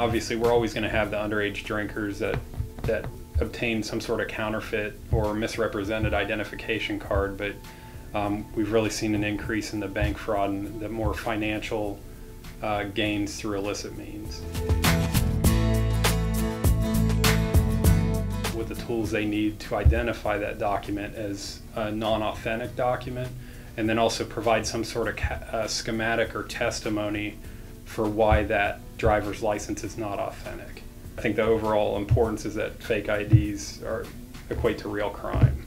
Obviously, we're always going to have the underage drinkers that that obtain some sort of counterfeit or misrepresented identification card, but um, we've really seen an increase in the bank fraud and the more financial uh, gains through illicit means. With the tools they need to identify that document as a non-authentic document, and then also provide some sort of uh, schematic or testimony for why that driver's license is not authentic. I think the overall importance is that fake IDs are equate to real crime.